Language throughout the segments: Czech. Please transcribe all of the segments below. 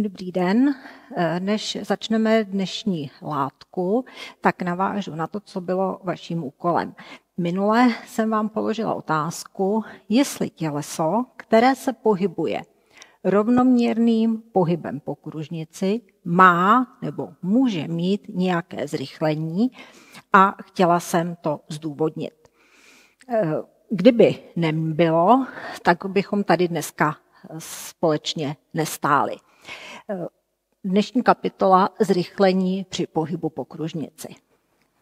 Dobrý den. Než začneme dnešní látku, tak navážu na to, co bylo vaším úkolem. Minule jsem vám položila otázku, jestli těleso, které se pohybuje rovnoměrným pohybem po kružnici, má nebo může mít nějaké zrychlení a chtěla jsem to zdůvodnit. Kdyby nebylo, tak bychom tady dneska společně nestáli. Dnešní kapitola zrychlení při pohybu po kružnici.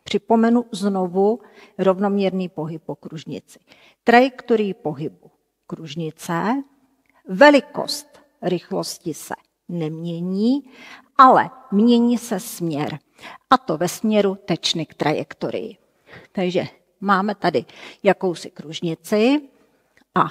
Připomenu znovu rovnoměrný pohyb po kružnici. Trajektorii pohybu kružnice, velikost rychlosti se nemění, ale mění se směr. A to ve směru tečny k trajektorii. Takže máme tady jakousi kružnici a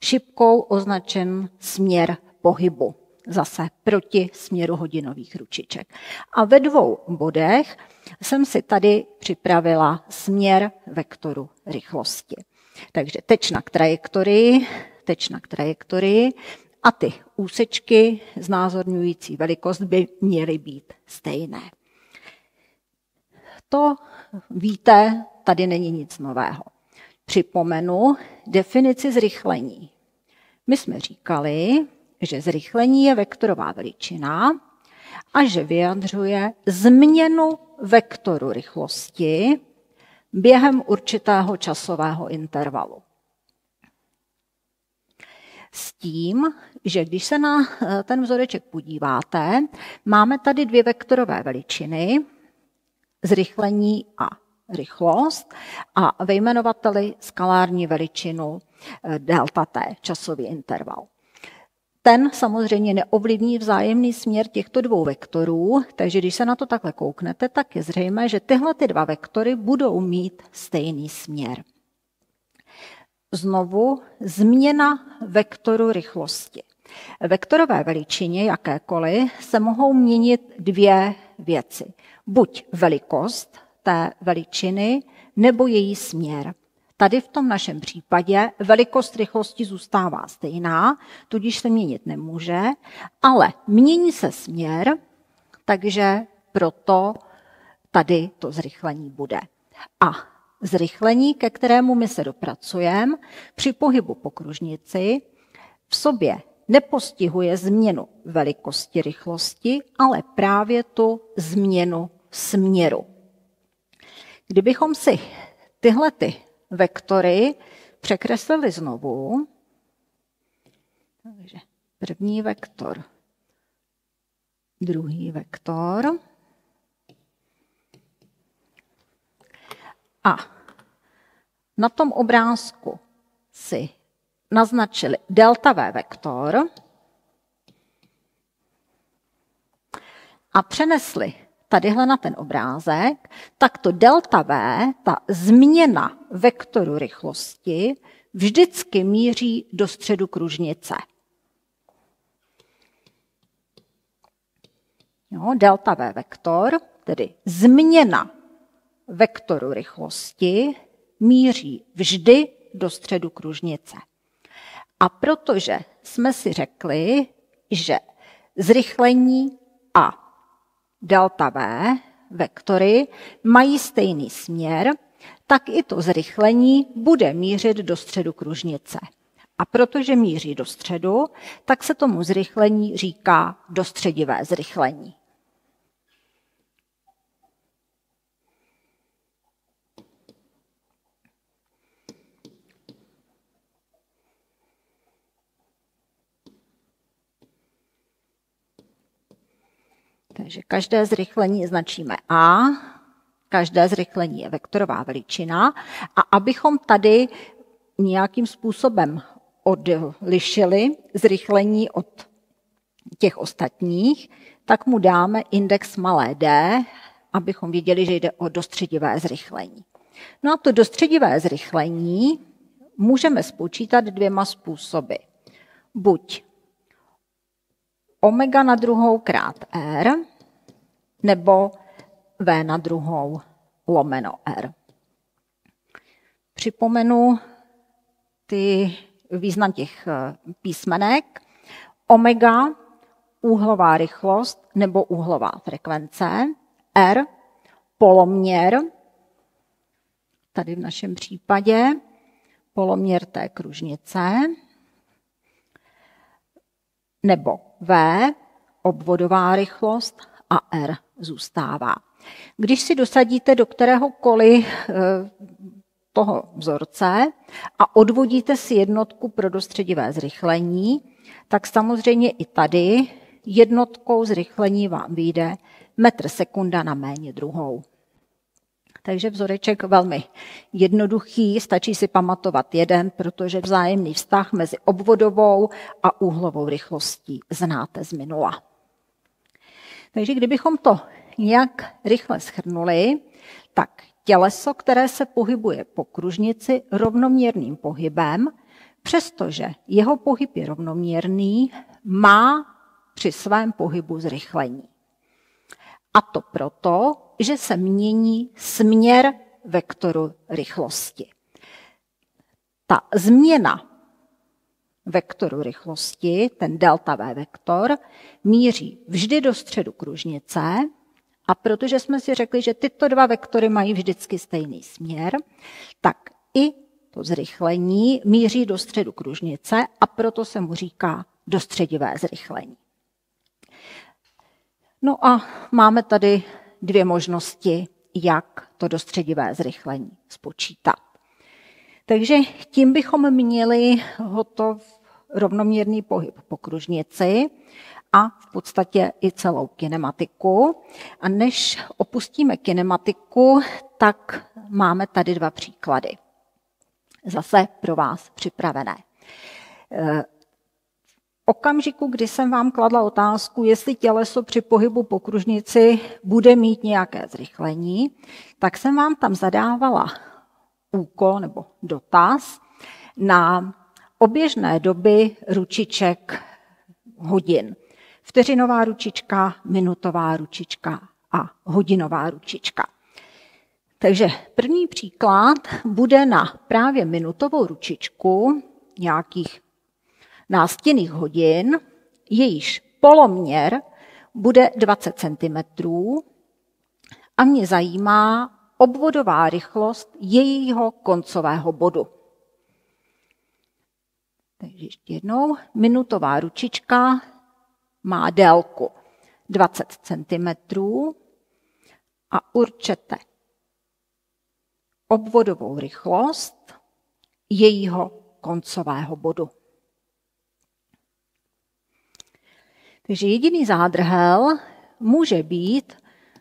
šipkou označen směr pohybu zase proti směru hodinových ručiček. A ve dvou bodech jsem si tady připravila směr vektoru rychlosti. Takže tečna k trajektorii, tečna k trajektorii a ty úsečky znázorňující velikost by měly být stejné. To víte, tady není nic nového. Připomenu definici zrychlení. My jsme říkali, že zrychlení je vektorová veličina a že vyjadřuje změnu vektoru rychlosti během určitého časového intervalu. S tím, že když se na eh, ten vzoreček podíváte, máme tady dvě vektorové veličiny, zrychlení a rychlost a ve jmenovateli skalární veličinu eh, delta t, časový interval. Ten samozřejmě neovlivní vzájemný směr těchto dvou vektorů, takže když se na to takhle kouknete, tak je zřejmé, že tyhle ty dva vektory budou mít stejný směr. Znovu změna vektoru rychlosti. Vektorové veličině jakékoliv se mohou měnit dvě věci. Buď velikost té veličiny, nebo její směr. Tady v tom našem případě velikost rychlosti zůstává stejná, tudíž se měnit nemůže, ale mění se směr, takže proto tady to zrychlení bude. A zrychlení, ke kterému my se dopracujeme při pohybu po kružnici, v sobě nepostihuje změnu velikosti rychlosti, ale právě tu změnu směru. Kdybychom si tyhle ty vektory překreslili znovu. Takže první vektor, druhý vektor. A na tom obrázku si naznačili delta V vektor a přenesli tadyhle na ten obrázek, tak to delta V, ta změna vektoru rychlosti, vždycky míří do středu kružnice. Jo, delta V vektor, tedy změna vektoru rychlosti, míří vždy do středu kružnice. A protože jsme si řekli, že zrychlení a delta V vektory mají stejný směr, tak i to zrychlení bude mířit do středu kružnice. A protože míří do středu, tak se tomu zrychlení říká dostředivé zrychlení. Takže každé zrychlení značíme A, každé zrychlení je vektorová veličina a abychom tady nějakým způsobem odlišili zrychlení od těch ostatních, tak mu dáme index malé d, abychom věděli, že jde o dostředivé zrychlení. No a to dostředivé zrychlení můžeme spočítat dvěma způsoby. Buď omega na druhou krát r, nebo v na druhou lomeno r. Připomenu ty význam těch eh, písmenek. Omega úhlová rychlost nebo úhlová frekvence, R, poloměr, tady v našem případě poloměr té kružnice, nebo V, obvodová rychlost a R zůstává. Když si dosadíte do kteréhokoliv eh, toho vzorce a odvodíte si jednotku pro dostředivé zrychlení, tak samozřejmě i tady jednotkou zrychlení vám vyjde metr sekunda na méně druhou. Takže vzoreček velmi jednoduchý, stačí si pamatovat jeden, protože vzájemný vztah mezi obvodovou a úhlovou rychlostí znáte z minula. Takže kdybychom to nějak rychle schrnuli, tak těleso, které se pohybuje po kružnici rovnoměrným pohybem, přestože jeho pohyb je rovnoměrný, má při svém pohybu zrychlení. A to proto, že se mění směr vektoru rychlosti. Ta změna vektoru rychlosti, ten delta V vektor, míří vždy do středu kružnice a protože jsme si řekli, že tyto dva vektory mají vždycky stejný směr, tak i to zrychlení míří do středu kružnice a proto se mu říká dostředivé zrychlení. No a máme tady dvě možnosti, jak to dostředivé zrychlení spočítat. Takže tím bychom měli hotov rovnoměrný pohyb po kružnici a v podstatě i celou kinematiku. A než opustíme kinematiku, tak máme tady dva příklady. Zase pro vás připravené okamžiku, kdy jsem vám kladla otázku, jestli těleso při pohybu po kružnici bude mít nějaké zrychlení, tak jsem vám tam zadávala úkol nebo dotaz na oběžné doby ručiček hodin. Vteřinová ručička, minutová ručička a hodinová ručička. Takže první příklad bude na právě minutovou ručičku, nějakých nástěnných hodin, jejíž poloměr bude 20 cm a mě zajímá obvodová rychlost jejího koncového bodu. Takže ještě jednou, minutová ručička má délku 20 cm a určete obvodovou rychlost jejího koncového bodu. Takže jediný zádrhel může být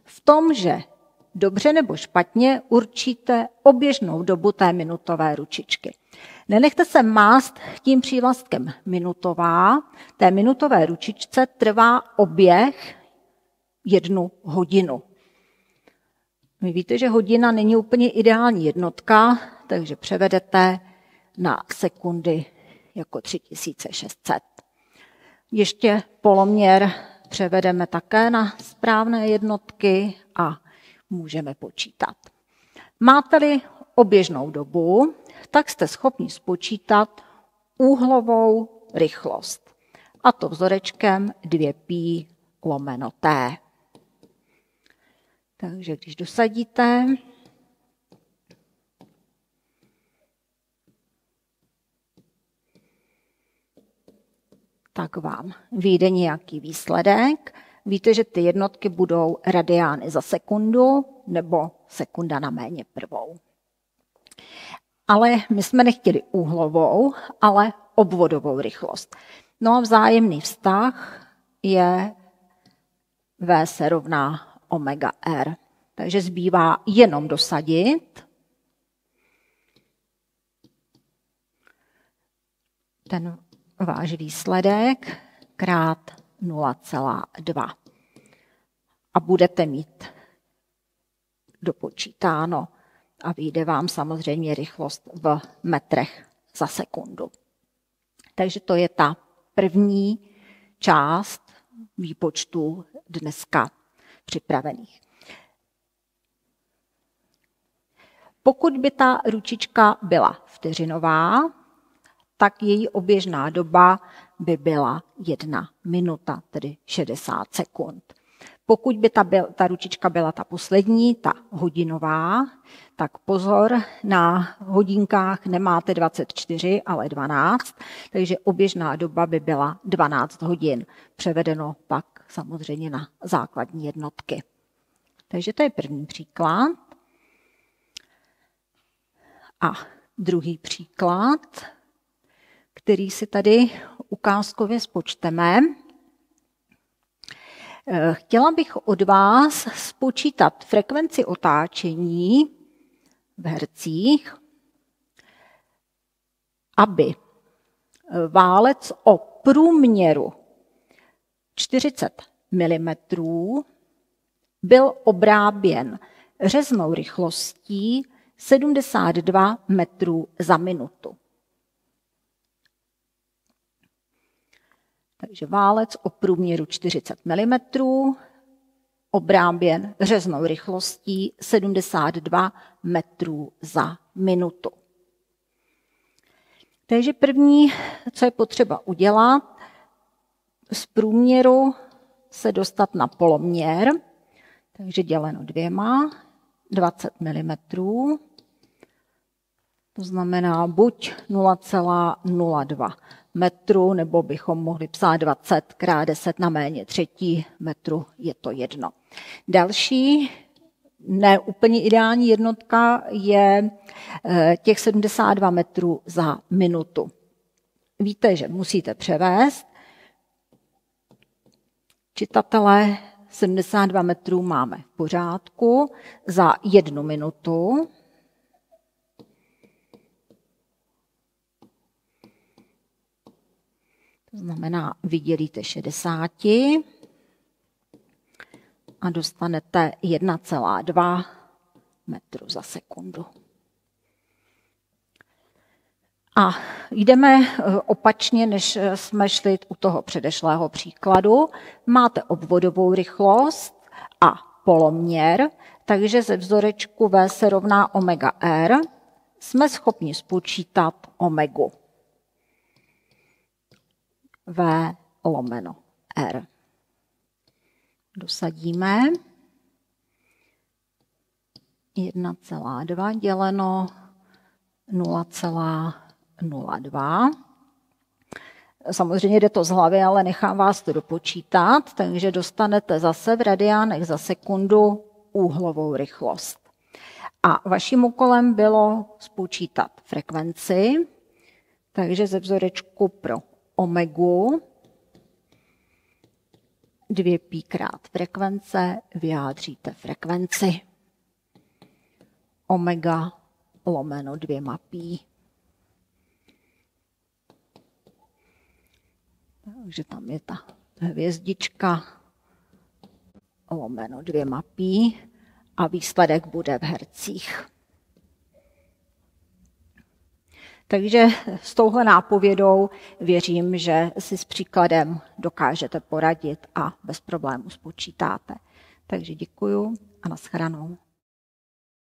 v tom, že dobře nebo špatně určíte oběžnou dobu té minutové ručičky. Nenechte se mást tím přívlastkem minutová. Té minutové ručičce trvá oběh jednu hodinu. Vy víte, že hodina není úplně ideální jednotka, takže převedete na sekundy jako 3600. Ještě poloměr převedeme také na správné jednotky a můžeme počítat. Máte-li oběžnou dobu, tak jste schopni spočítat úhlovou rychlost. A to vzorečkem 2π lomeno t. Takže když dosadíte tak vám vyjde nějaký výsledek. Víte, že ty jednotky budou radiány za sekundu nebo sekunda na méně prvou. Ale my jsme nechtěli úhlovou, ale obvodovou rychlost. No a vzájemný vztah je V se rovná omega R. Takže zbývá jenom dosadit ten váš výsledek krát 0,2. A budete mít dopočítáno a vyjde vám samozřejmě rychlost v metrech za sekundu. Takže to je ta první část výpočtu dneska připravených. Pokud by ta ručička byla vteřinová, tak její oběžná doba by byla jedna minuta, tedy 60 sekund. Pokud by ta, byl, ta ručička byla ta poslední, ta hodinová, tak pozor, na hodinkách nemáte 24, ale 12, takže oběžná doba by byla 12 hodin, převedeno pak samozřejmě na základní jednotky. Takže to je první příklad. A druhý příklad, který si tady ukázkově spočteme. Eh, chtěla bych od vás spočítat frekvenci otáčení v hercích, aby válec o průměru 40 mm byl obráběn řeznou rychlostí 72 metrů za minutu. Takže válec o průměru 40 mm, obráběn řeznou rychlostí 72 metrů za minutu. Takže první, co je potřeba udělat, z průměru se dostat na poloměr, takže děleno dvěma, 20 mm, to znamená buď 0,02 metru, nebo bychom mohli psát 20 krát 10 na méně třetí metru, je to jedno. Další neúplně ideální jednotka je eh, těch 72 metrů za minutu. Víte, že musíte převést. Čitatelé 72 metrů máme v pořádku za jednu minutu. To znamená, vydělíte 60 a dostanete 1,2 metru za sekundu. A jdeme eh, opačně, než eh, jsme šli u toho předešlého příkladu. Máte obvodovou rychlost a poloměr, takže ze vzorečku V se rovná omega R. Jsme schopni spočítat omegu. V lomeno R. Dosadíme 1,2 děleno 0,02. Samozřejmě jde to z hlavy, ale nechám vás to dopočítat, takže dostanete zase v radiánech za sekundu úhlovou rychlost. A vaším úkolem bylo spočítat frekvenci, takže ze vzorečku pro omegu 2 pi krát frekvence vyjádříte frekvenci omega lomeno dvěma pi. Takže tam je ta hvězdička lomeno dvěma pi a výsledek bude v hercích. Takže s touhle nápovědou věřím, že si s příkladem dokážete poradit a bez problémů spočítáte. Takže děkuju a nashledanou.